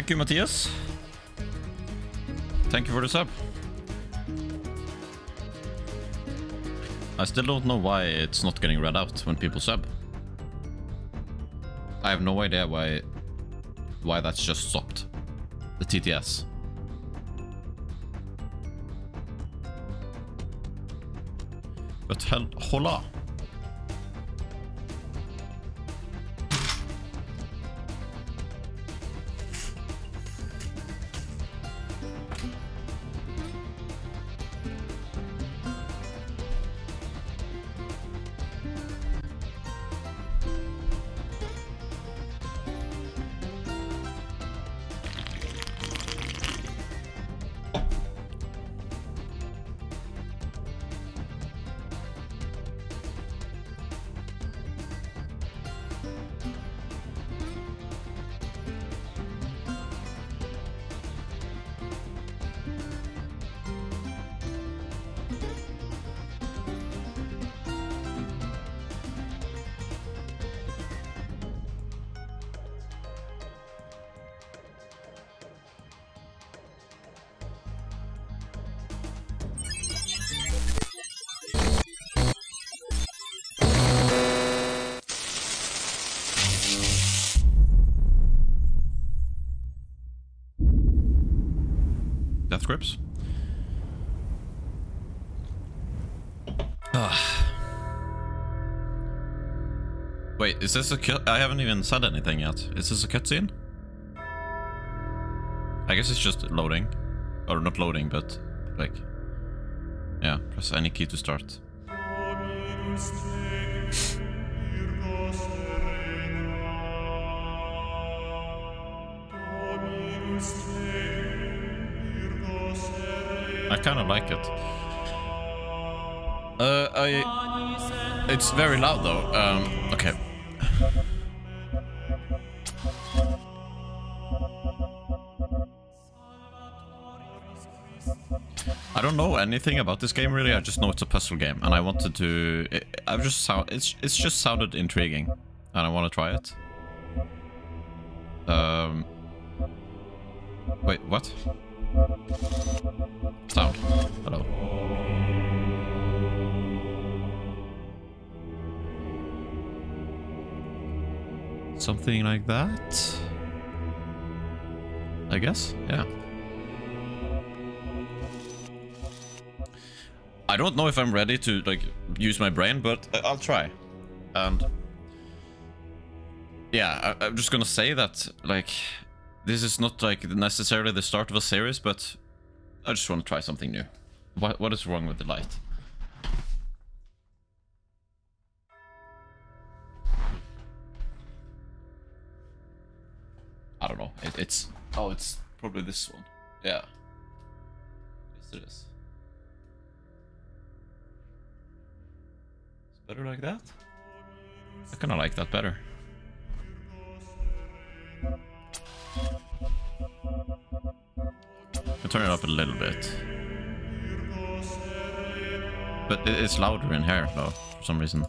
Thank you, Matthias. Thank you for the sub. I still don't know why it's not getting read out when people sub. I have no idea why why that's just stopped. The TTS. But hell, hola. Grips. Ah. Wait, is this a cut? I haven't even said anything yet. Is this a cutscene? I guess it's just loading. Or not loading, but like... Yeah, press any key to start. Kind of like it. Uh, I... It's very loud though. Um, okay. I don't know anything about this game really. I just know it's a puzzle game, and I wanted to. It, I've just sound. It's it's just sounded intriguing, and I want to try it. Um. Wait, what? Sound. Hello. Something like that. I guess. Yeah. I don't know if I'm ready to like use my brain, but I'll try. And yeah, I- I'm just gonna say that like this is not like necessarily the start of a series, but I just want to try something new. What what is wrong with the light? I don't know. It, it's oh, it's probably this one. Yeah. Yes, it is. It's better like that. I kind of like that better. I turn it up a little bit. But it's louder in here though, for some reason.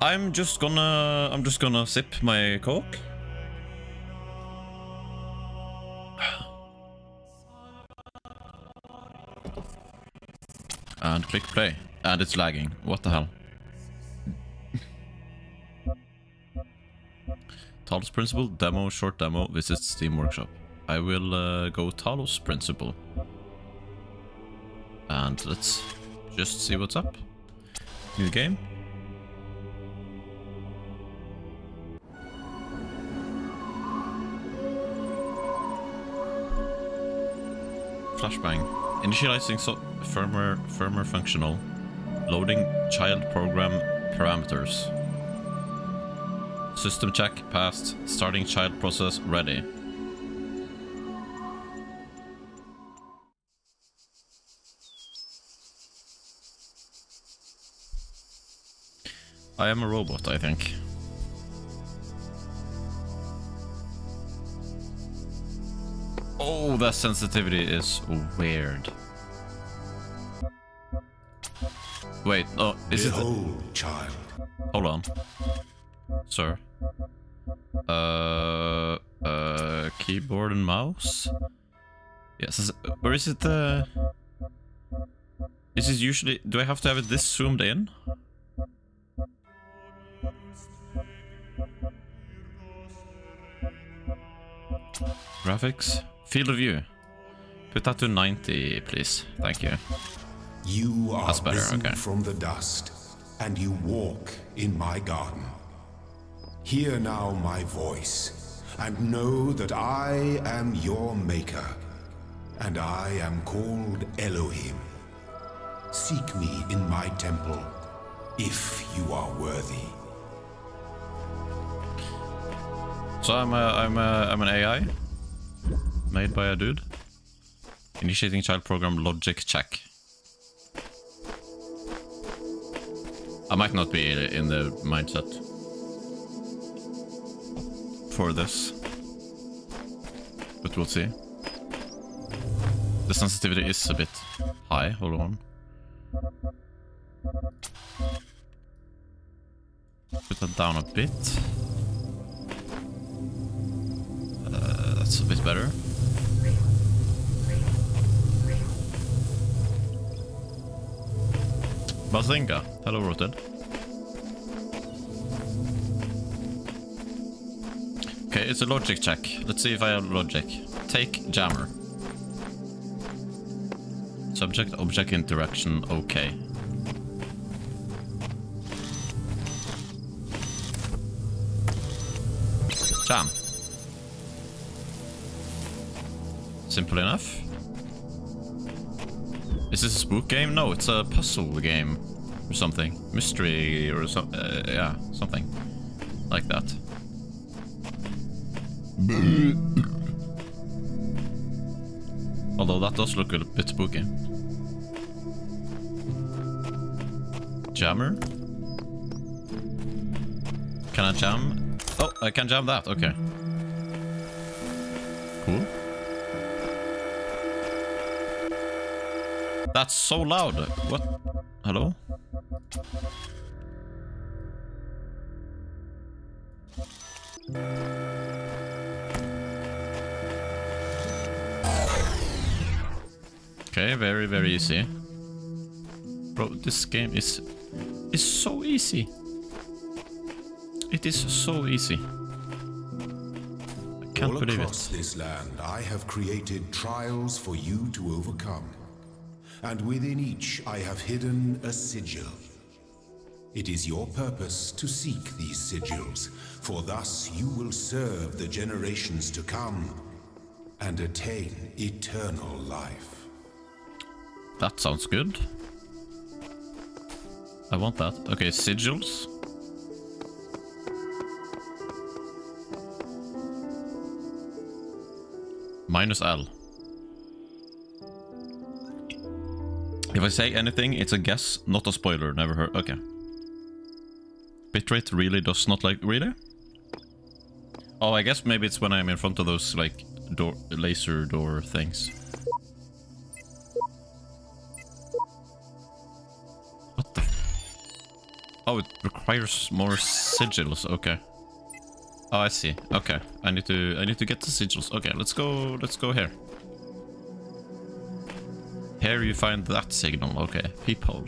I'm just gonna I'm just gonna sip my coke. And click play. And it's lagging. What the hell? Talos Principle, demo, short demo, visit Steam Workshop. I will uh, go Talos Principle. And let's just see what's up. New game. Flashbang. Initializing so firmware, firmware functional. Loading child program parameters. System check passed. Starting child process ready. I am a robot, I think. Oh, that sensitivity is weird. Wait, oh, is it? Behold, child, Hold on. Sir. Uh, uh, keyboard and mouse. Yes, or is it the... Is it usually... Do I have to have it this zoomed in? Graphics. Field of view. Put that to 90, please. Thank you. You are That's better, risen okay. from the dust, and you walk in my garden. Hear now my voice, and know that I am your maker, and I am called Elohim. Seek me in my temple, if you are worthy. So I'm a, I'm a, I'm an AI made by a dude. Initiating child program logic check. I might not be in the mindset for this, but we'll see. The sensitivity is a bit high. Hold on. Put that down a bit. Uh, that's a bit better. Bazinga. Hello, Roted. Okay, it's a logic check. Let's see if I have logic. Take jammer. Subject object interaction, okay. Jam. Simple enough. Is this a spook game? No, it's a puzzle game or something. Mystery or so, uh, yeah, something like that. Mm. Although that does look a bit spooky. Jammer? Can I jam? Oh, I can jam that. Okay. Cool. That's so loud. What? Hello? Easy. Bro, this game is is so easy. It is so easy. I can't All believe across it. this land, I have created trials for you to overcome. And within each, I have hidden a sigil. It is your purpose to seek these sigils, for thus you will serve the generations to come and attain eternal life. That sounds good. I want that. Okay, sigils. Minus L. If I say anything, it's a guess, not a spoiler. Never heard. Okay. Bitrate really does not like. Really? Oh, I guess maybe it's when I'm in front of those, like, door laser door things. Oh, it requires more sigils. Okay. Oh, I see. Okay, I need to I need to get the sigils. Okay, let's go. Let's go here. Here you find that signal. Okay, peephole.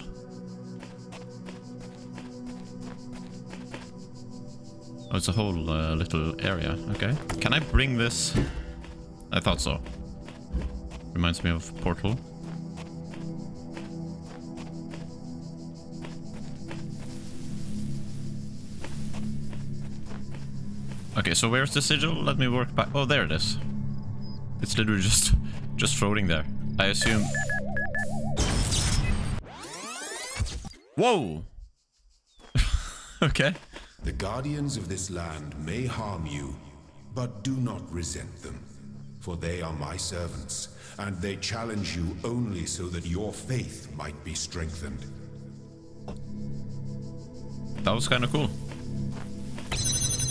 Oh, it's a whole uh, little area. Okay. Can I bring this? I thought so. Reminds me of Portal. Okay, so where's the sigil? Let me work back. Oh, there it is. It's literally just, just floating there. I assume. Whoa. okay. The guardians of this land may harm you, but do not resent them. For they are my servants, and they challenge you only so that your faith might be strengthened. That was kind of cool.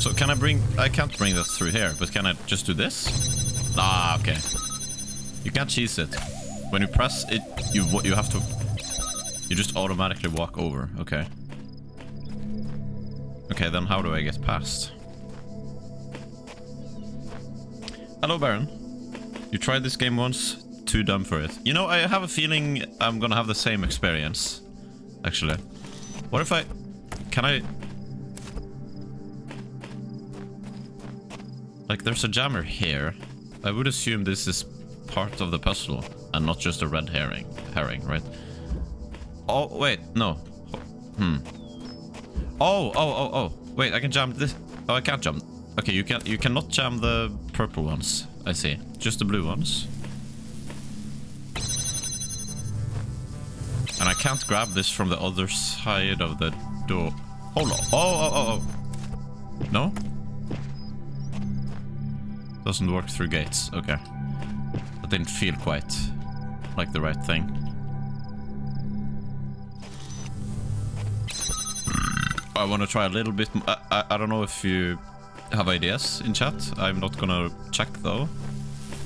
So can I bring... I can't bring that through here, but can I just do this? Ah, okay. You can't cheese it. When you press it, you you have to... You just automatically walk over. Okay. Okay, then how do I get past? Hello, Baron. You tried this game once, too dumb for it. You know, I have a feeling I'm gonna have the same experience, actually. What if I... Can I... Like, there's a jammer here. I would assume this is part of the puzzle and not just a red herring, herring, right? Oh, wait, no. Hmm. Oh, oh, oh, oh. Wait, I can jam this. Oh, I can't jump. Okay, you can you cannot jam the purple ones. I see. Just the blue ones. And I can't grab this from the other side of the door. Hold on. Oh, oh, oh, oh. No? Doesn't work through gates. Okay. That didn't feel quite like the right thing. I want to try a little bit. I, I, don't know if you have ideas in chat. I'm not gonna check though.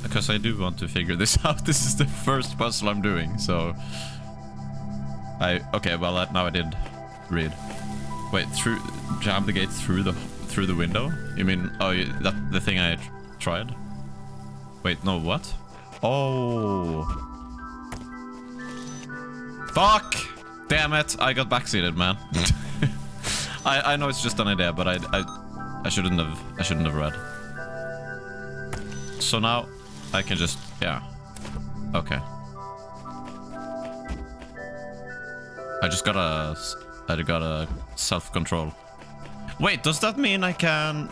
Because I do want to figure this out. This is the first puzzle I'm doing, so... I... Okay, well, now I did read. Wait, through... Jam the gate through the through the window? You mean... Oh, that the thing I tried? Wait, no, what? Oh... Fuck! Damn it, I got backseated, man. I, I know it's just an idea, but I, I, I shouldn't have, I shouldn't have read. So now I can just, yeah. Okay. I just gotta, I gotta self-control. Wait, does that mean I can,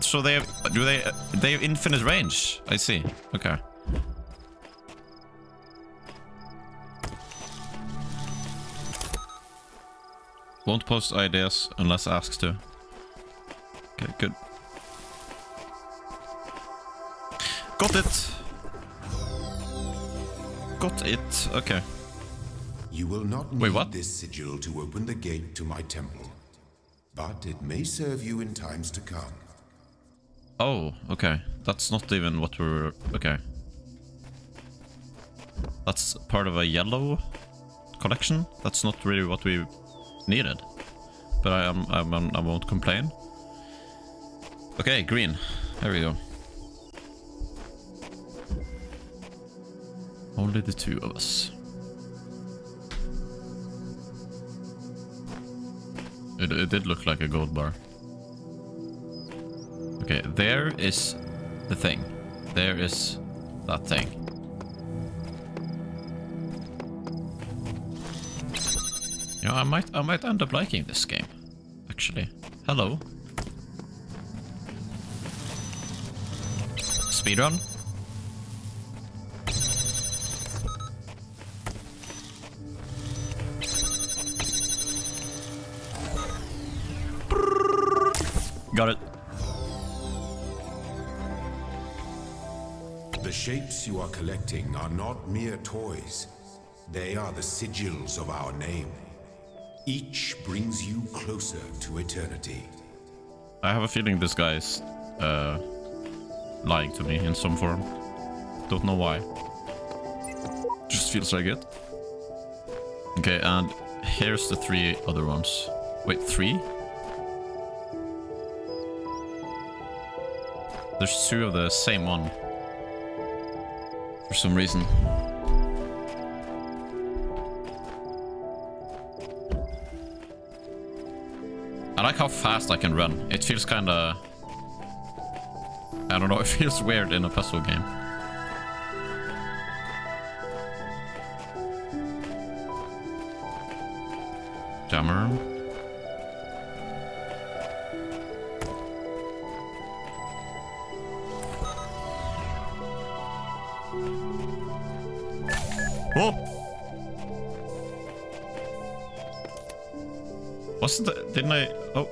so they, have, do they, they have infinite range? I see, okay. Won't post ideas unless asked to. Okay, good. Got it! Got it, okay. You will not need Wait, what? this sigil to open the gate to my temple. But it may serve you in times to come. Oh, okay. That's not even what we're... Okay. That's part of a yellow collection? That's not really what we needed. But I, I'm, I'm, I won't complain. Okay, green. There we go. Only the two of us. It, it did look like a gold bar. Okay, there is the thing. There is that thing. You know, I might I might end up liking this game. Actually. Hello. Speedrun? Got it. The shapes you are collecting are not mere toys. They are the sigils of our name. Each brings you closer to eternity. I have a feeling this guy is uh, lying to me in some form. Don't know why. Just feels like it. Okay, and here's the three other ones. Wait, three? There's two of the same one. For some reason. I like how fast I can run. It feels kinda... I don't know, it feels weird in a puzzle game. Jammer. Didn't I... Oh.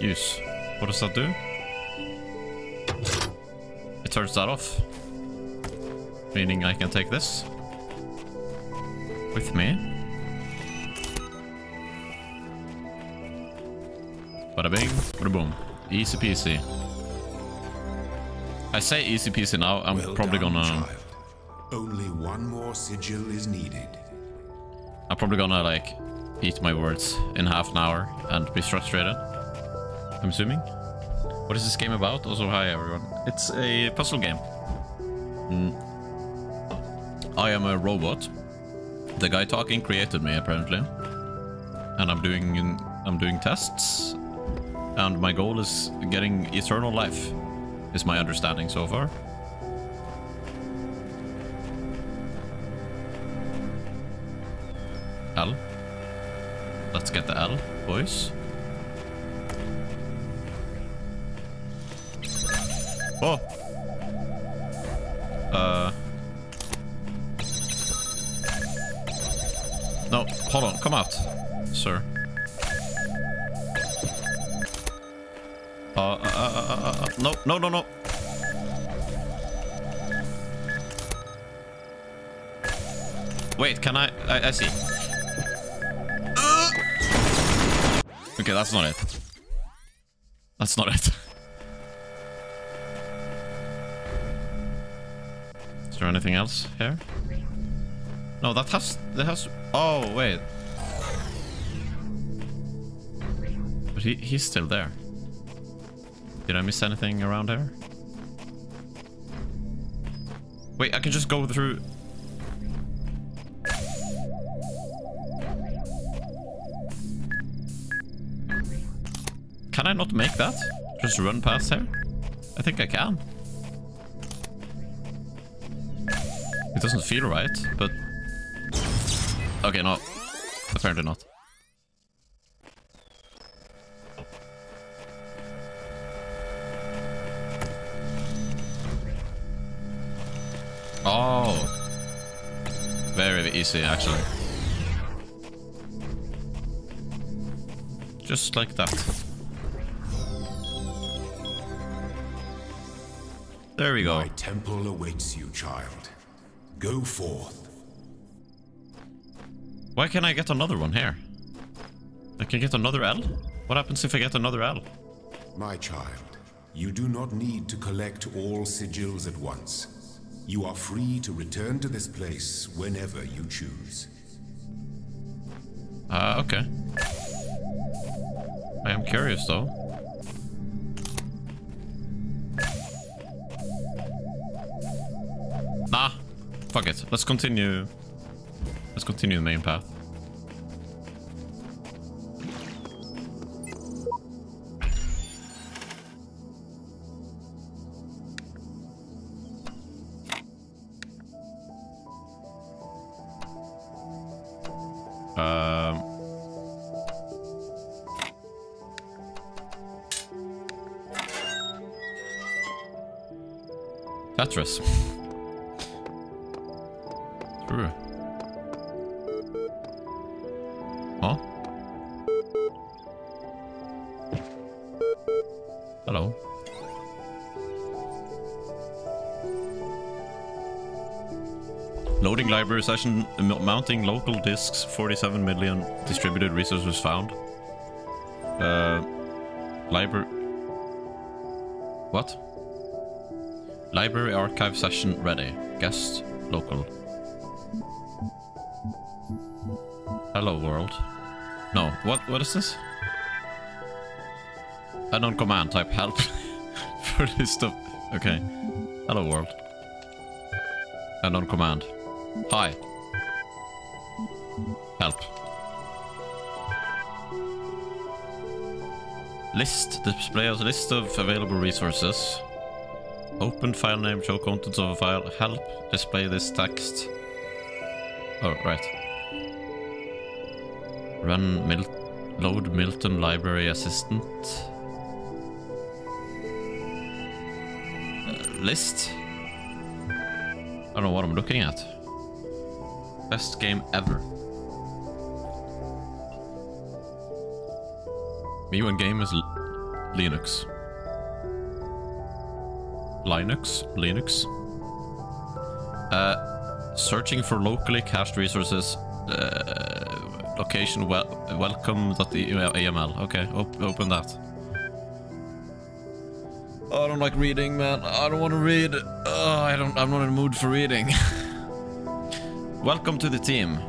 Use. What does that do? It turns that off. Meaning I can take this. With me. Bada bing, bada boom. Easy peasy. I say easy peasy now, I'm Well probably done, gonna... child. Only one more sigil is needed. I'm probably gonna like eat my words in half an hour and be frustrated. I'm assuming. What is this game about? Also, hi everyone. It's a puzzle game. Mm. I am a robot. The guy talking created me apparently, and I'm doing I'm doing tests, and my goal is getting eternal life. Is my understanding so far. Oh! Uh... No, hold on, come out, sir. Uh, uh, uh, uh, uh, no, no, no, no. Wait, can I? I, I see. Okay, that's not it. That's not it. Is there anything else here? No, that has... That has... Oh, wait. But he, he's still there. Did I miss anything around here? Wait, I can just go through... Can I not make that? Just run past here? I think I can. It doesn't feel right, but... Okay, no. Apparently not. Oh. Very easy, actually. Just like that. There we go. My temple awaits you, child. Go forth. Why can't I get another one here? I can get another L? What happens if I get another L? My child, you do not need to collect all sigils at once. You are free to return to this place whenever you choose. Uh, okay. I am curious though. Fuck it. Let's continue. Let's continue the main path. Um. Tetris. Library session, mounting local disks, 47 million distributed resources found. Uh, library... What? Library archive session ready. Guest local. Hello world. No, what what is this? Unknown command type help for this stuff. Okay. Hello world. Unknown command. Hi. Help. List. Display a list of available resources. Open file name, show contents of a file. Help. Display this text. Oh, right. Run Mil load Milton Library Assistant. Uh, list. I don't know what I'm looking at. Best game ever. Me1 game is Linux. Linux? Linux? Uh, searching for locally cached resources. Uh, location wel welcome.aml. Okay, op open that. I don't like reading, man. I don't want to read. Oh, I don't. I'm not in the mood for reading. Welcome to the team.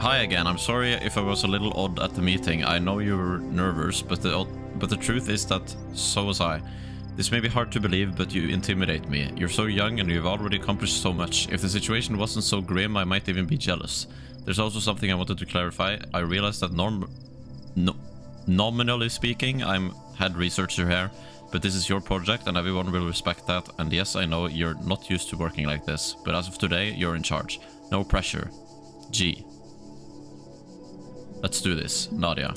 Hi again. I'm sorry if I was a little odd at the meeting. I know you were nervous, but the but the truth is that so was I. This may be hard to believe, but you intimidate me. You're so young and you've already accomplished so much. If the situation wasn't so grim, I might even be jealous. There's also something I wanted to clarify. I realized that norm no nominally speaking, I'm head researcher here, but this is your project and everyone will respect that. And yes, I know you're not used to working like this, but as of today, you're in charge. No pressure. G. Let's do this, Nadia.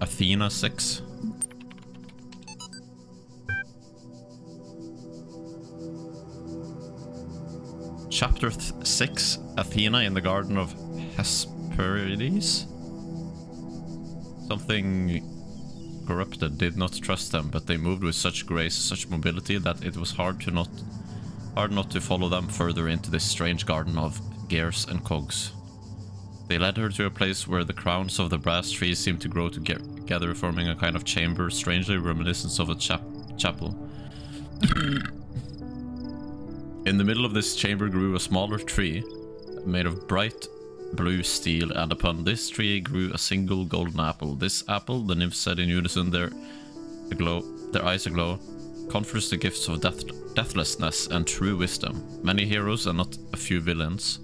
Athena 6. Chapter 6 Athena in the Garden of Hesperides? Something corrupted did not trust them, but they moved with such grace, such mobility that it was hard to not hard not to follow them further into this strange garden of gears and cogs. They led her to a place where the crowns of the brass trees seemed to grow together, forming a kind of chamber, strangely reminiscent of a chap chapel. In the middle of this chamber grew a smaller tree, made of bright blue steel, and upon this tree grew a single golden apple. This apple, the nymphs said in unison, their aglow, their eyes aglow, confers the gifts of death, deathlessness and true wisdom. Many heroes and not a few villains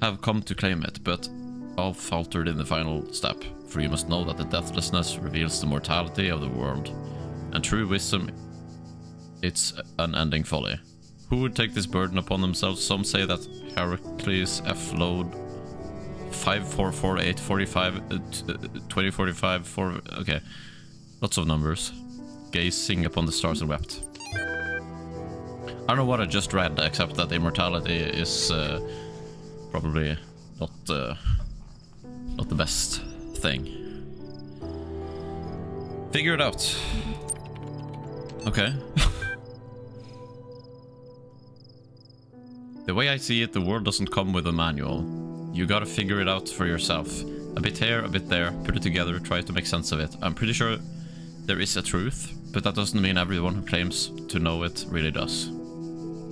have come to claim it, but all faltered in the final step, for you must know that the deathlessness reveals the mortality of the world, and true wisdom, its unending folly. Who would take this burden upon themselves? Some say that Heracles F. Load 544845 uh, 2045 4 okay. Lots of numbers. Gazing upon the stars and wept. I don't know what I just read except that immortality is uh, probably not uh, not the best thing. Figure it out. Okay. The way I see it, the world doesn't come with a manual. You gotta figure it out for yourself. A bit here, a bit there, put it together, try to make sense of it. I'm pretty sure there is a truth, but that doesn't mean everyone who claims to know it really does.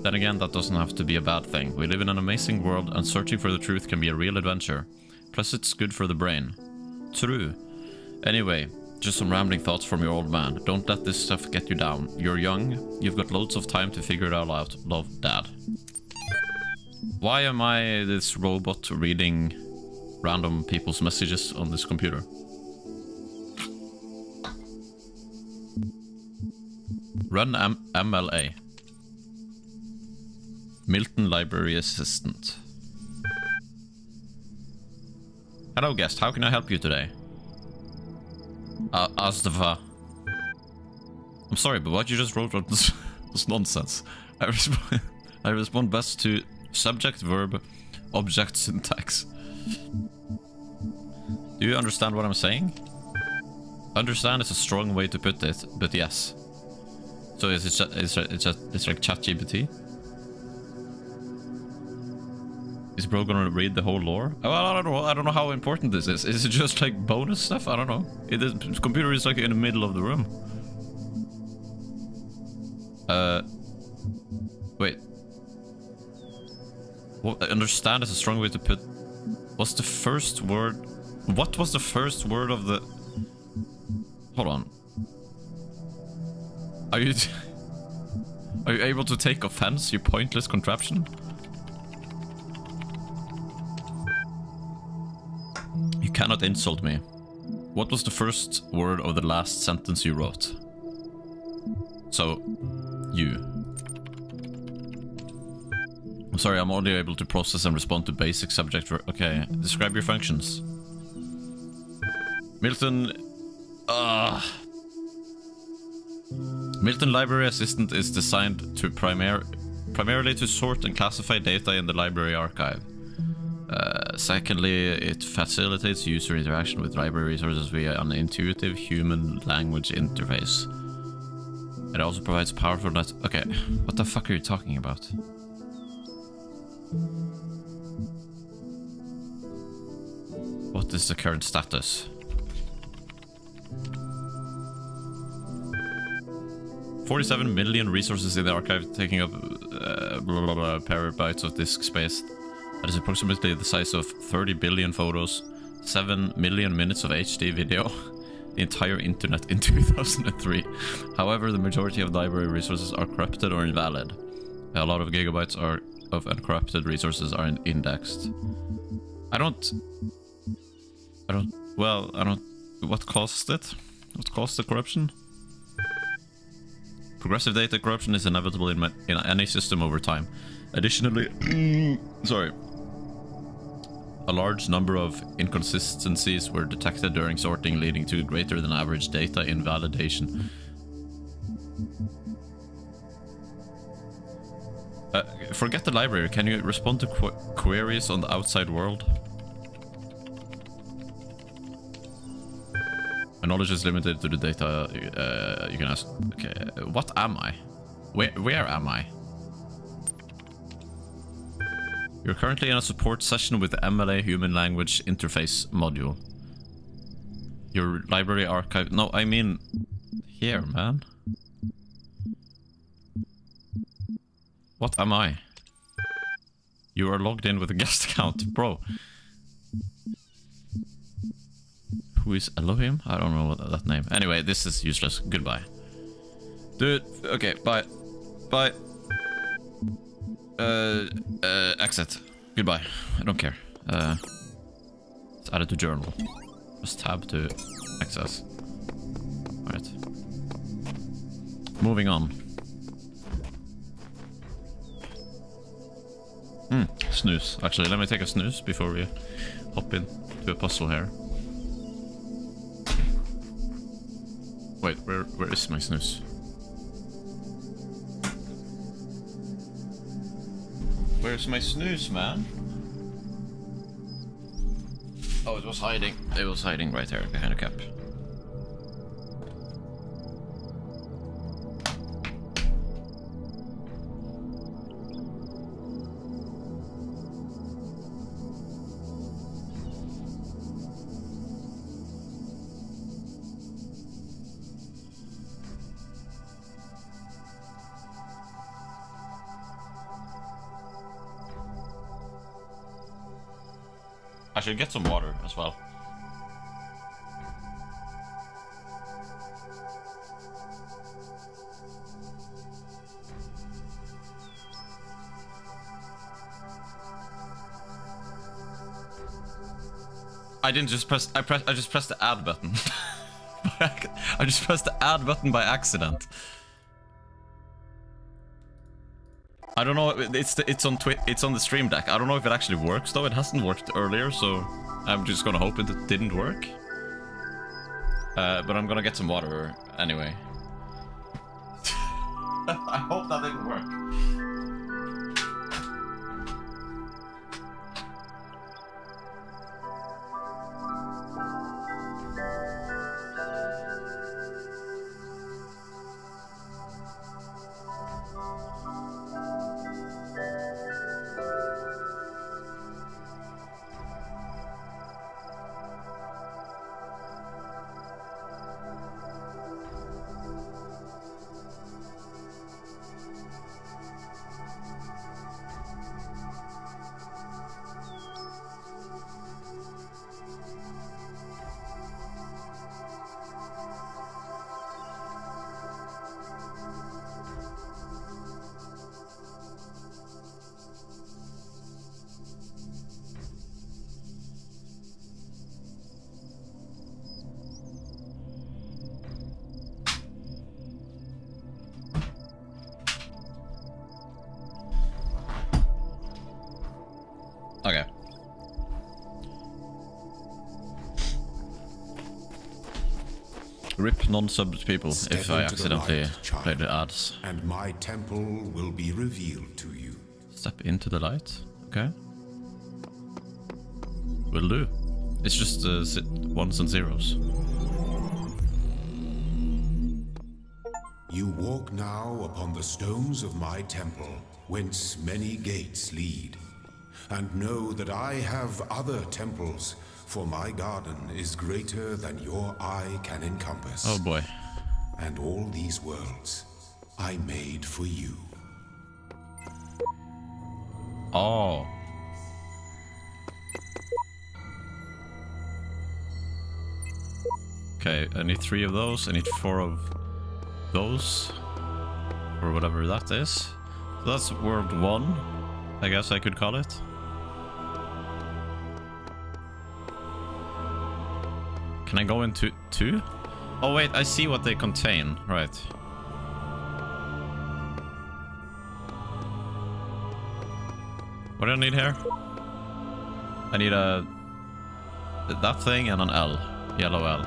Then again, that doesn't have to be a bad thing. We live in an amazing world and searching for the truth can be a real adventure. Plus it's good for the brain. True. Anyway, just some rambling thoughts from your old man. Don't let this stuff get you down. You're young, you've got loads of time to figure it all out. Love, Dad. Why am I this robot reading random people's messages on this computer? Run M MLA. Milton Library Assistant. Hello guest, how can I help you today? Uh, Azdava. I'm sorry, but what you just wrote was, nonsense. I, I respond best to subject, verb, object syntax. Do you understand what I'm saying? Understand is a strong way to put it, but yes. So is it just, it's, it's, just, it's like ChatGPT? Is bro gonna read the whole lore? Well, I don't know. I don't know how important this is. Is it just like bonus stuff? I don't know. It is, computer is like in the middle of the room. Uh, Well, understand is a strong way to put... What's the first word? What was the first word of the... Hold on. Are you... Are you able to take offense, you pointless contraption? You cannot insult me. What was the first word of the last sentence you wrote? So, you. I'm sorry, I'm only able to process and respond to basic subject Okay, describe your functions. Milton... Uh, Milton Library Assistant is designed to primar primarily to sort and classify data in the library archive. Uh, secondly, it facilitates user interaction with library resources via an intuitive human language interface. It also provides powerful Okay, what the fuck are you talking about? What is the current status? Forty-seven million resources in the archive, taking up uh, blah, blah, blah, terabytes of disk space. That is approximately the size of 30 billion photos, 7 million minutes of HD video. the entire internet in 2003. However, the majority of library resources are corrupted or invalid. A lot of gigabytes are of uncorrupted resources are indexed. I don't... I don't... Well, I don't... What caused it? What caused the corruption? Progressive data corruption is inevitable in, in any system over time. Additionally... sorry. A large number of inconsistencies were detected during sorting, leading to greater than average data invalidation. Uh, forget the library. Can you respond to qu queries on the outside world? My knowledge is limited to the data uh, you can ask. Okay, what am I? Where, where am I? You're currently in a support session with the MLA Human Language Interface module. Your library archive... No, I mean... Here, man. What am I? You are logged in with a guest account, bro. Who is Elohim? I don't know what that name. Anyway, this is useless. Goodbye. Dude, okay, bye. Bye. Uh, uh, exit. Goodbye. I don't care. Uh, it's added to journal. Just tab to access. Alright. Moving on. Snooze. Actually, let me take a snooze before we hop in to a puzzle here. Wait, where where is my snooze? Where's my snooze, man? Oh, it was hiding. It was hiding right there behind a cap. I should get some water as well. I didn't just press I press I just pressed the add button. I just pressed the add button by accident. I don't know. It's it's on Twi it's on the stream deck. I don't know if it actually works though. It hasn't worked earlier, so I'm just gonna hope it didn't work. Uh, but I'm gonna get some water anyway. I hope that didn't work. Non-subbed people Step if I accidentally light, play the ads. And my temple will be revealed to you. Step into the light? Okay. Will do. It's just uh, ones and zeros. You walk now upon the stones of my temple, whence many gates lead. And know that I have other temples for my garden is greater than your eye can encompass. Oh boy. And all these worlds I made for you. Oh. Okay, I need three of those. I need four of those. Or whatever that is. So that's world one, I guess I could call it. Can I go into two? Oh wait, I see what they contain. Right. What do I need here? I need a... That thing and an L. Yellow L.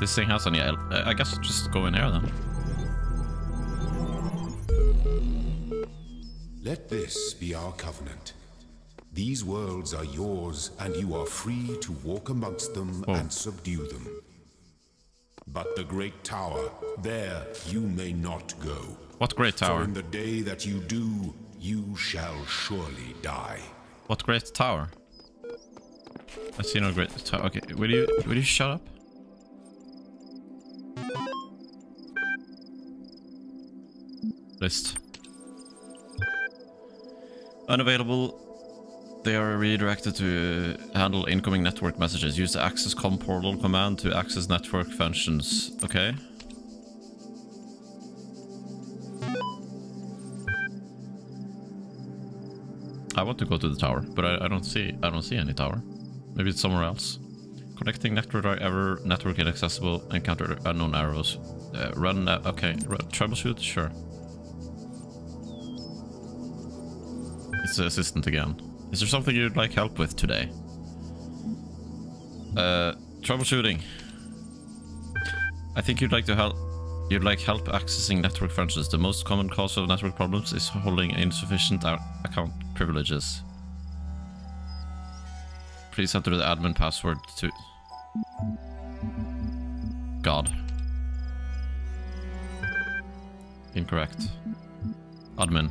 This thing has an L. I guess just go in here then. Let this be our covenant. These worlds are yours, and you are free to walk amongst them Oh. and subdue them. But the Great Tower, there you may not go. What great For tower? in the day that you do, you shall surely die. What great tower? I see no great tower. Okay, will you will you shut up? List. Unavailable. They are redirected to handle incoming network messages. Use the access com portal command to access network functions. Okay. I want to go to the tower, but I, I don't see I don't see any tower. Maybe it's somewhere else. Connecting network ever network inaccessible. Encounter unknown arrows. Uh, run. Uh, okay. Run, troubleshoot. Sure. It's the assistant again. Is there something you'd like help with today? Uh, troubleshooting. I think you'd like to help. You'd like help accessing network functions. The most common cause of network problems is holding insufficient account privileges. Please enter the admin password to... God. Incorrect. Admin.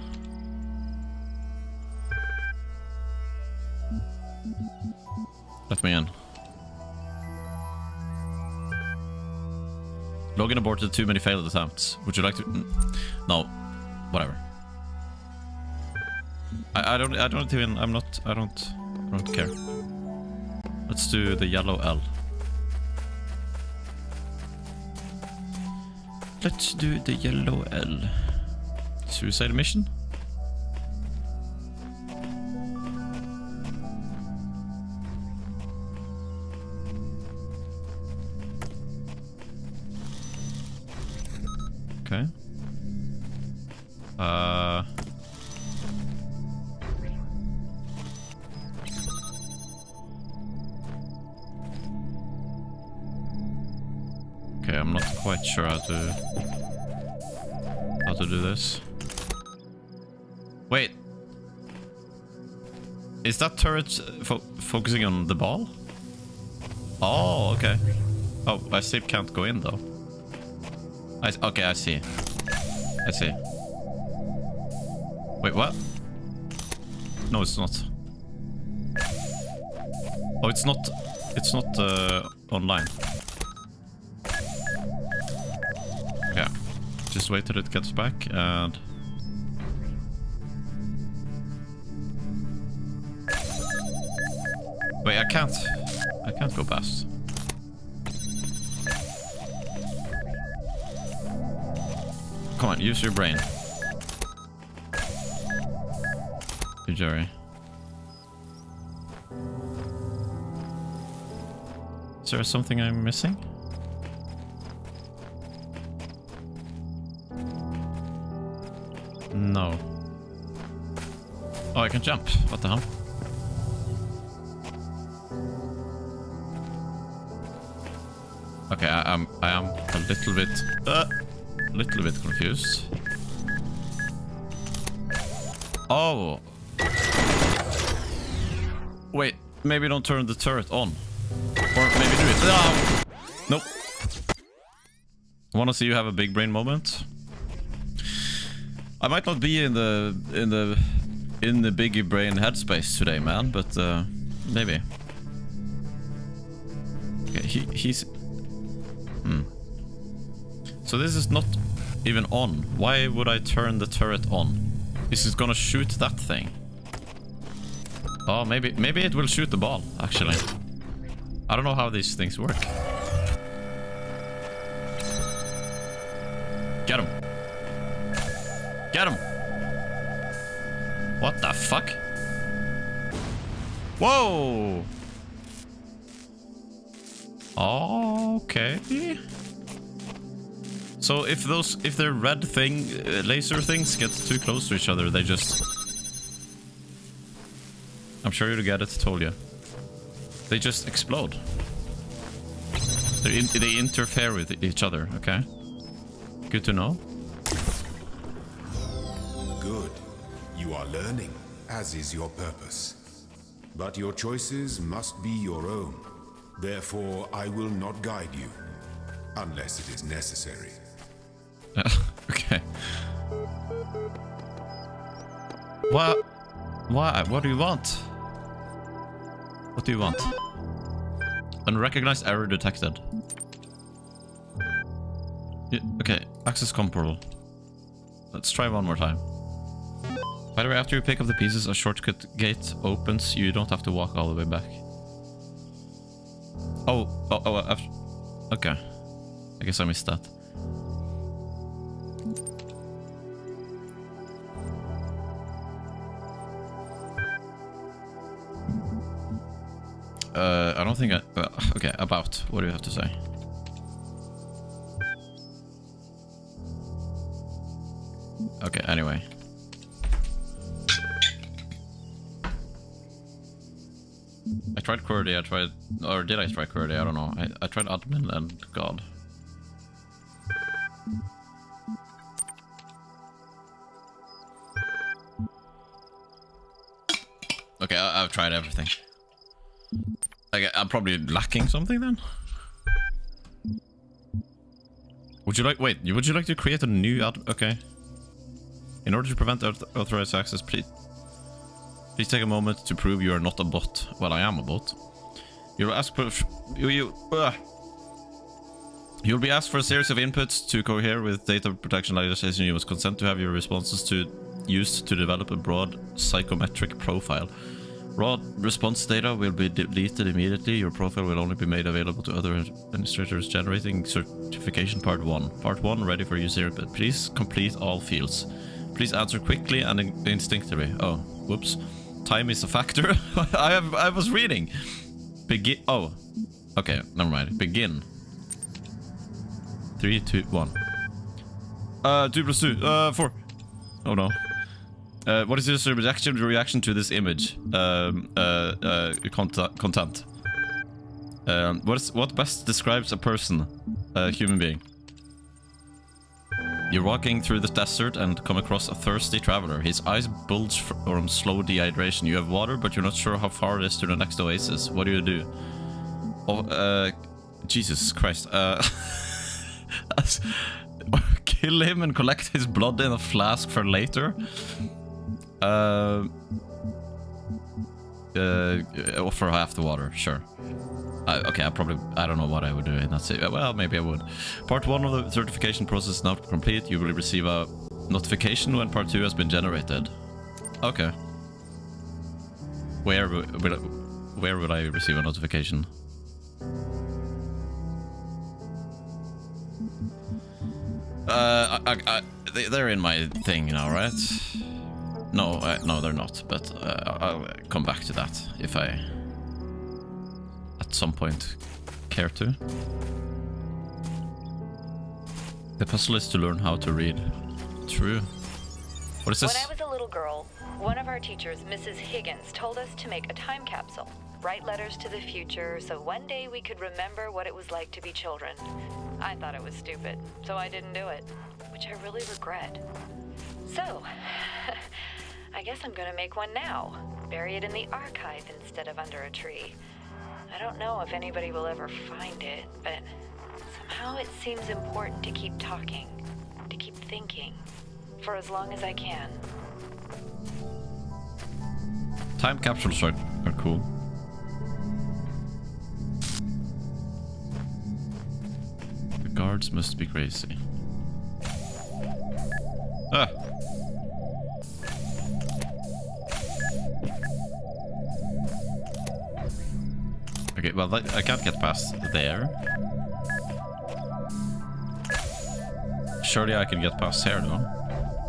Let me in. Login aborted too many failed attempts. Would you like to... Mm, no. Whatever. I, I don't I don't even I'm not I don't I don't care. Let's do the yellow L. Let's do the yellow L. Suicide mission? Okay. Uh Okay, I'm not quite sure how to how to do this. Wait. Is that turret fo focusing on the ball? Oh, okay. Oh, I still can't go in though. I okay, I see. I see. Wait, what? No, it's not. Oh, it's not. It's not uh, online. Yeah. Just wait till it gets back and. Wait, I can't. I can't go past. On, use your brain. Hey, Jerry. Is there something I'm missing? No. Oh, I can jump. What the hell? Okay, I, am I am a little bit uh, little bit confused. Oh. Wait, maybe don't turn the turret on. Or maybe do it. Ah! Nope. Want to see you have a big brain moment? I might not be in the in the in the biggie brain headspace today, man, but uh, maybe. Okay, he he's. Hmm. So this is not even on. Why would I turn the turret on? Is it gonna shoot that thing? Oh, maybe maybe it will shoot the ball actually. I don't know how these things work. Get him. Get him. What the fuck? Whoa! Okay. So if those, if the red thing, uh, laser things get too close to each other, they just... I'm sure you get it, you. They just explode. In, they interfere with each other, okay? Good to know. Good. You are learning, as is your purpose. But your choices must be your own. Therefore, I will not guide you, unless it is necessary. okay. What? What? What do you want? What do you want? Unrecognized error detected. Yeah, okay, access portal. Let's try one more time. By the way, after you pick up the pieces, a shortcut gate opens. You don't have to walk all the way back. Oh, oh, oh, uh, after, okay. I guess I missed that. Uh, I don't think I... Uh, okay, about. What do you have to say? Okay, anyway. I tried QWERTY, I tried... Or did I try QWERTY? I don't know. I, I tried admin and god. Okay, I, I've tried everything. Okay, I'm probably lacking something then? Would you like... Wait, would you like to create a new ad... Okay. In order to prevent authorized access, please... Please take a moment to prove you are not a bot. Well, I am a bot. You'll ask for... You... you uh, You'll be asked for a series of inputs to cohere with data protection legislation. You must consent to have your responses to used to develop a broad psychometric profile. Raw response data will be deleted immediately. Your profile will only be made available to other administrators generating certification part 1. Part 1 ready for user but please complete all fields. Please answer quickly and in instinctively. Oh, whoops. Time is a factor. I have I was reading. Begin Oh. Okay, never mind. Begin. Three, two, one. Uh two plus two. Uh four. Oh no. Uh, what is your reaction reaction to this image? Um, uh, uh, content. Um, what is what best describes a person, a human being? You're walking through the desert and come across a thirsty traveler. His eyes bulge from slow dehydration. You have water, but you're not sure how far it is to the next oasis. What do you do? Oh, uh, Jesus Christ. Uh, kill him and collect his blood in a flask for later? Uh, uh, offer half the water, sure. Uh, okay, I probably, I don't know what I would do in that situation. Well, maybe I would. Part 1 of the certification process is not complete. You will receive a notification when part 2 has been generated. Okay. Where will, where would I receive a notification? Uh, I, I, they're in my thing now, right? No, uh, no, they're not. But uh, I'll come back to that if I, at some point, care to. The puzzle is to learn how to read. True. What is this? When I was a little girl, one of our teachers, Mrs. Higgins, told us to make a time capsule. Write letters to the future so one day we could remember what it was like to be children. I thought it was stupid, so I didn't do it, which I really regret. So, I guess I'm gonna make one now. Bury it in the archive instead of under a tree. I don't know if anybody will ever find it, but somehow it seems important to keep talking, to keep thinking, for as long as I can. Time capsules are, are cool. The guards must be crazy. Ah! Okay, well, I I can't get past there. Surely I can get past here, though.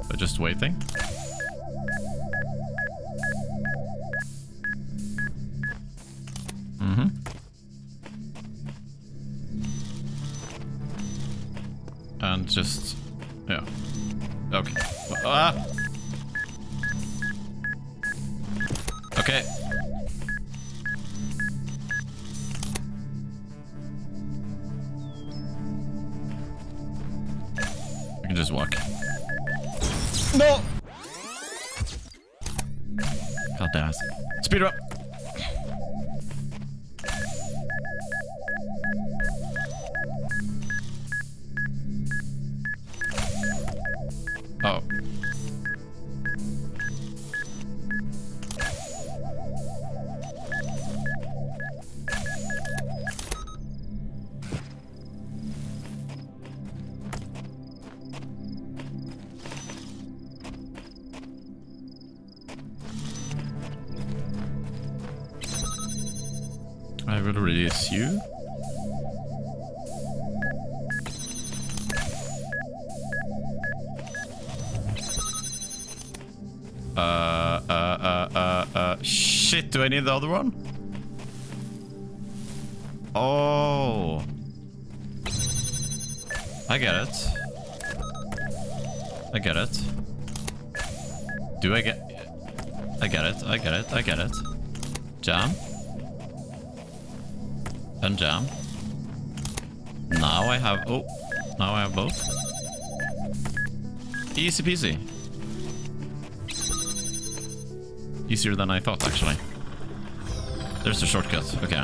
By just waiting. Do I need the other one? Oh. I get it. I get it. Do I get... I get it, I get it, I get it. Jam. And jam. Now I have... Oh, now I have both. Easy peasy. Easier than I thought, actually. There's a shortcut. Okay.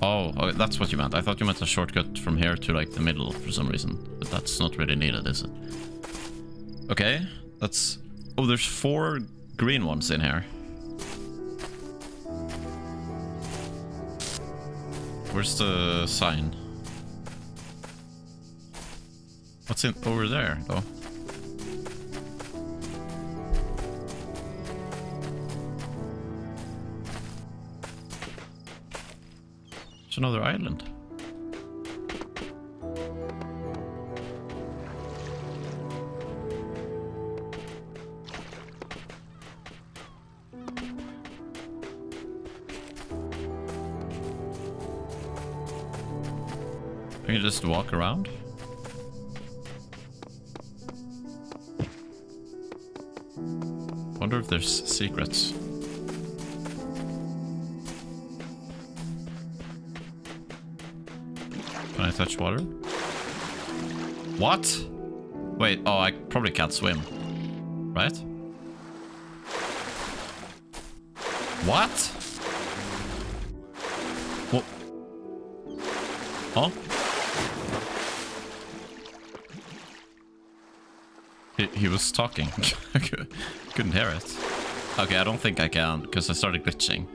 Oh, oh, that's what you meant. I thought you meant a shortcut from here to, like, the middle for some reason. But that's not really needed, is it? Okay, that's... Oh, there's four green ones in here. Where's the sign? What's in over there, though? It's another island. Can just walk around. Wonder if there's secrets. Touch water? What? Wait, oh, I probably can't swim. Right? What? What? Huh? He, he was talking. Couldn't hear it. Okay, I don't think I can, because I started glitching.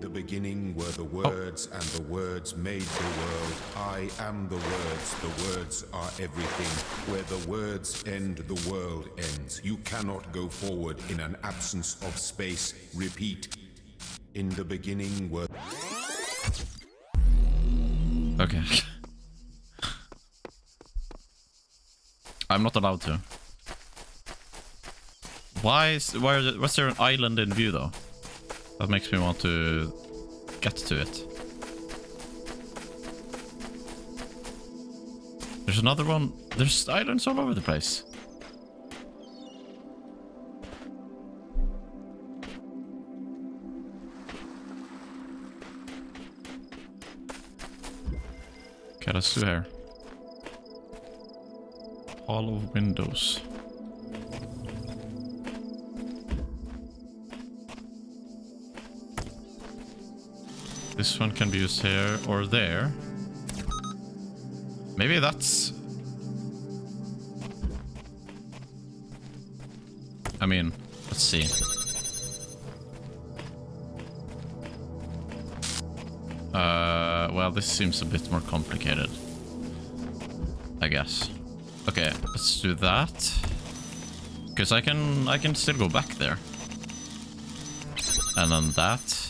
The beginning were the oh. words, and the words made the world. I am the words, the words are everything. Where the words end, the world ends. You cannot go forward in an absence of space. Repeat. In the beginning were. Okay. I'm not allowed to. Why is why was there an island in view though? That makes me want to get to it. There's another one. There's islands all over the place. Okay, let's do here. Hall of windows. This one can be used here or there. Maybe that's... I mean, let's see. Uh, well, this seems a bit more complicated. I guess. Okay, let's do that. Because I can, I can still go back there. And then that.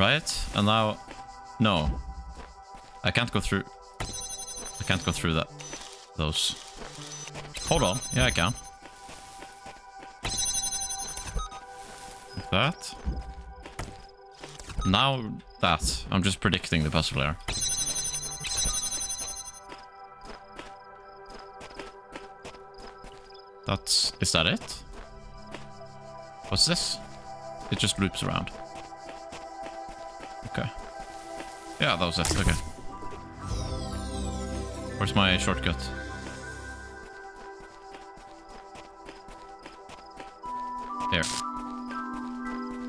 Right? And now... No. I can't go through... I can't go through that. Those. Hold on. Yeah, I can. Like that. Now that. I'm just predicting the puzzle here. That's... Is that it? What's this? It just loops around. Yeah, that was it. Okay. Where's my shortcut? There.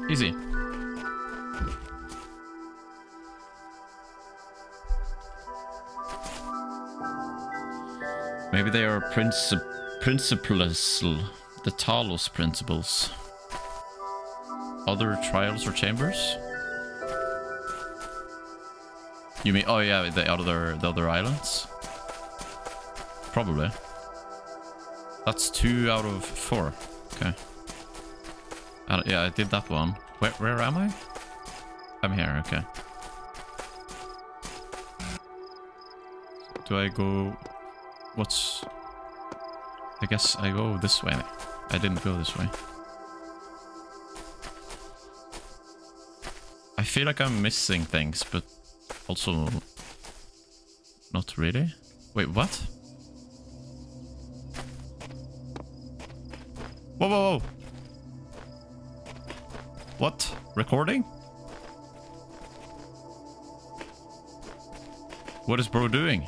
Easy. Maybe they are princip principles, the Talos principles. Other trials or chambers? You mean, oh yeah, the other, the other islands? Probably. That's two out of four. Okay. Uh, yeah, I did that one. Where, where am I? I'm here, okay. Do I go... What's... I guess I go this way. I didn't go this way. I feel like I'm missing things, but also not really. Wait, what? Whoa, whoa, whoa. What? Recording? What is bro doing?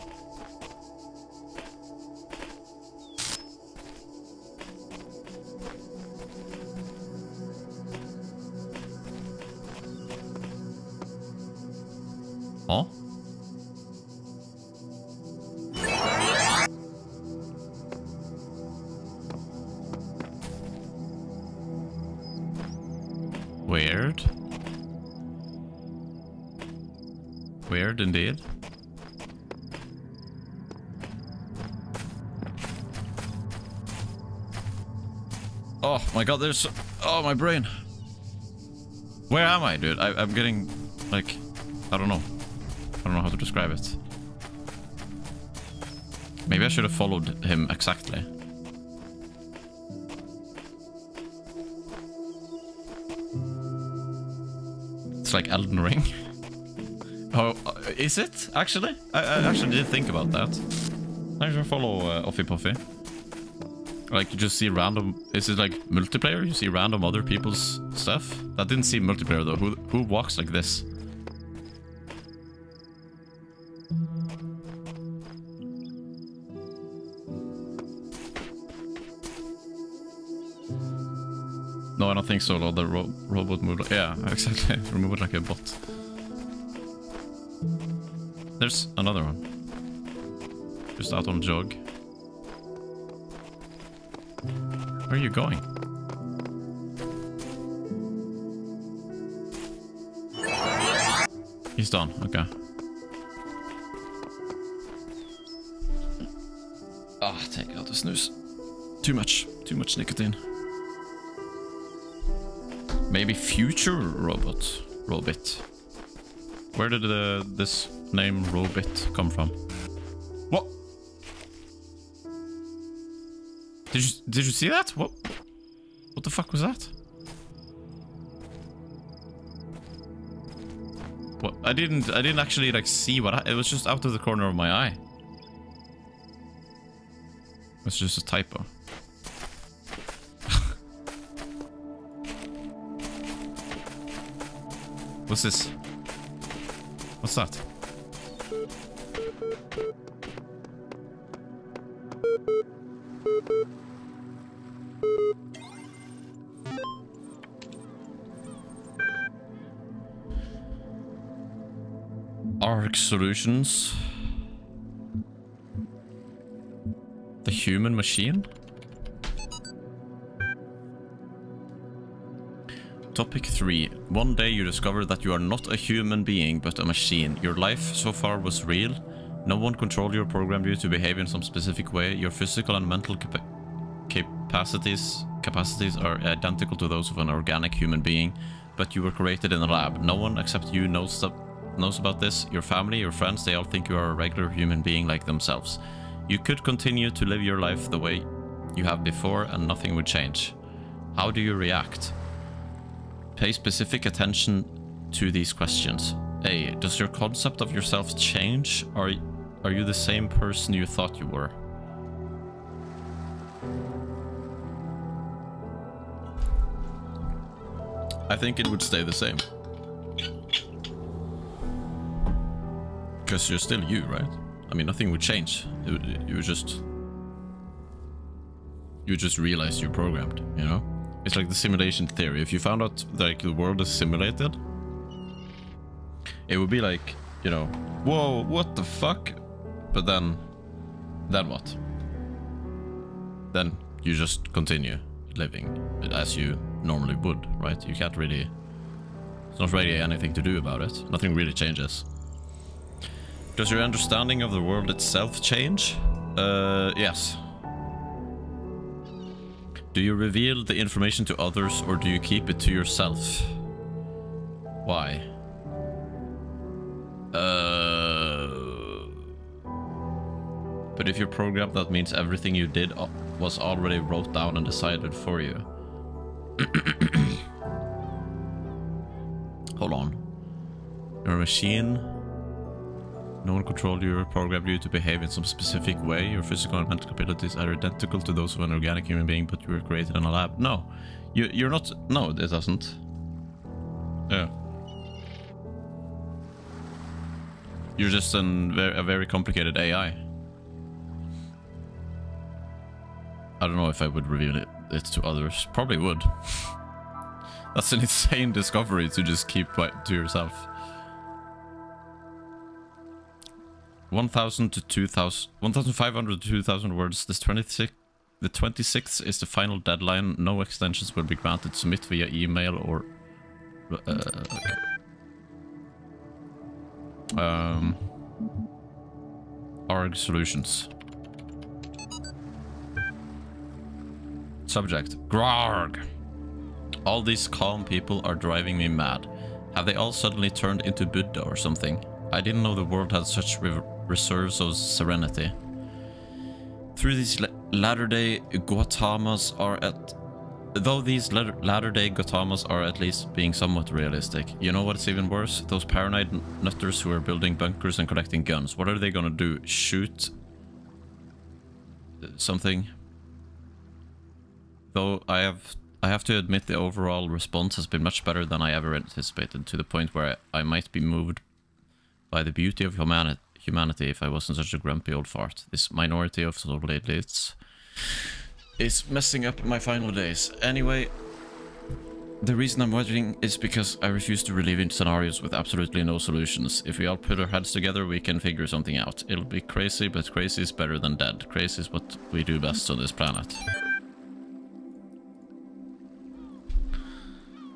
Indeed. Oh my god, there's... Oh, my brain. Where am I, dude? I, I'm getting, like... I don't know. I don't know how to describe it. Maybe I should have followed him exactly. It's like Elden Ring. oh, is it? Actually? I, I actually didn't think about that. I should follow uh, Offie Puffy. Like, you just see random... Is it like multiplayer? You see random other people's stuff? That didn't seem multiplayer though. Who, who walks like this? No, I don't think so. The ro robot moved. Yeah, exactly. Remove it like a bot. There's another one. Just out on jog. Where are you going? He's done. Okay. Ah, take out the snooze. Too much. Too much nicotine. Maybe future robot. robot. Where did the, this name Robit come from? What? Did you did you see that? What? What the fuck was that? What? I didn't I didn't actually like see what I, it was just out of the corner of my eye. It was just a typo. What's this? What's that? Solutions. The human machine? Topic 3. One day you discover that you are not a human being, but a machine. Your life so far was real. No one controlled you or programmed you to behave in some specific way. Your physical and mental capa capacities capacities are identical to those of an organic human being. but you were created in a lab. No one except you knows knows about this. Your family, your friends, they all think you are a regular human being like themselves. You could continue to live your life the way you have before and nothing would change. How do you react? Pay specific attention to these questions. A. Does your concept of yourself change? Are, are you the same person you thought you were? I think it would stay the same. Because you're still you, right? I mean, nothing would change. You just... You just realize you're programmed, you know? It's like the simulation theory. If you found out like the world is simulated, it would be like, you know, whoa, what the fuck? But then, then what? Then you just continue living as you normally would, right? You can't really... It's not really anything to do about it. Nothing really changes. Does your understanding of the world itself change? Uh, yes. Do you reveal the information to others or do you keep it to yourself? Why? Uh... But if you're programmed, that means everything you did was already wrote down and decided for you. Hold on. You're a machine. No one controlled you or programmed you to behave in some specific way. Your physical and mental abilities are identical to those of an organic human being, but you were created in a lab. No. You, you're not... No, it doesn't. Yeah. You're just an, a very complicated AI. I don't know if I would reveal it, it to others. Probably would. That's an insane discovery to just keep to yourself. 1,000 to 2,000, 1,500 to 2,000 words. This 26, the 26th is the final deadline. No extensions will be granted. Submit via email or. Uh, um, ARG Solutions. Subject. Grarg. All these calm people are driving me mad. Have they all suddenly turned into Buddha or something? I didn't know the world had such reserves of serenity. Through these latter-day Gautamas are at... Though these latter-day Gautamas are at least being somewhat realistic. You know what's even worse? Those paranoid nutters who are building bunkers and collecting guns. What are they gonna do? Shoot... Uh, something? Though I have I have to admit the overall response has been much better than I ever anticipated, to the point where I might be moved by the beauty of humanity humanity if I wasn't such a grumpy old fart. This minority of soul elites is messing up my final days. Anyway, the reason I'm wondering is because I refuse to relive in scenarios with absolutely no solutions. If we all put our heads together, we can figure something out. It'll be crazy, but crazy is better than dead. Crazy is what we do best on this planet.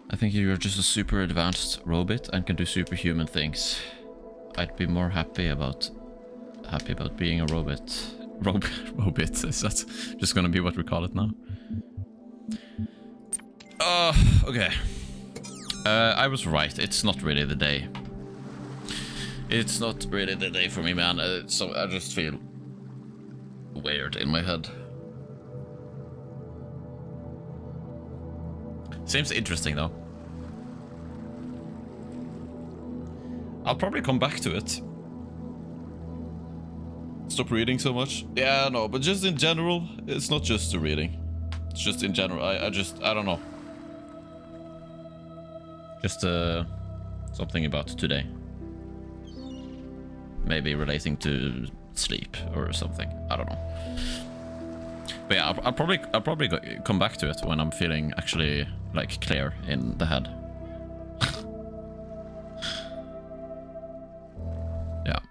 I think you're just a super advanced robot and can do superhuman things. I'd be more happy about happy about being a robot. Rob robot, is that just gonna be what we call it now? Uh, okay. Uh, I was right, it's not really the day. It's not really the day for me, man. Uh, so I just feel weird in my head. Seems interesting though. I'll probably come back to it. Stop reading so much. Yeah, no, but just in general, it's not just the reading. It's just in general. I, I just, I don't know. Just uh, something about today. Maybe relating to sleep or something. I don't know. But yeah, I'll, I'll probably I'll probably come back to it when I'm feeling actually like clear in the head.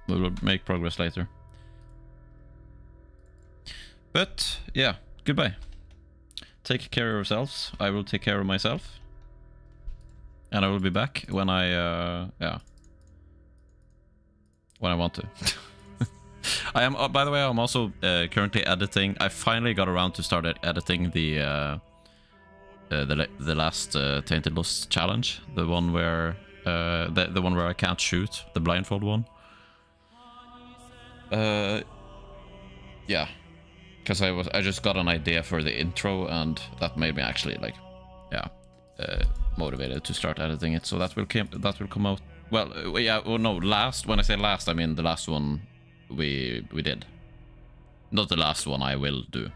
We will make progress later. But, yeah, goodbye. Take care of yourselves. I will take care of myself. And I will be back when I, uh, yeah. When I want to. I am, uh, by the way, I'm also uh, currently editing. I finally got around to start editing the, uh, uh, the the last uh, Tainted Lost challenge, the one where uh, the the one where I can't shoot, the blindfold one. Uh, yeah, because I was I just got an idea for the intro and that made me actually like, yeah, uh, motivated to start editing it. So that will come that will come out. Well, uh, yeah, well no, last. When I say last, I mean the last one we we did. Not the last one I will do.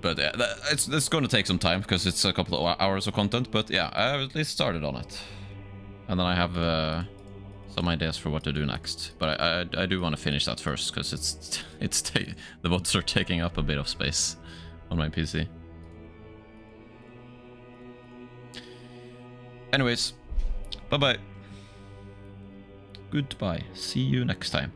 But yeah, it's it's going to take some time because it's a couple of hours of content. But yeah, I at least started on it, and then I have uh, some ideas for what to do next. But I I, I do want to finish that first because it's it's the bots are taking up a bit of space on my PC. Anyways, bye bye. Goodbye. See you next time.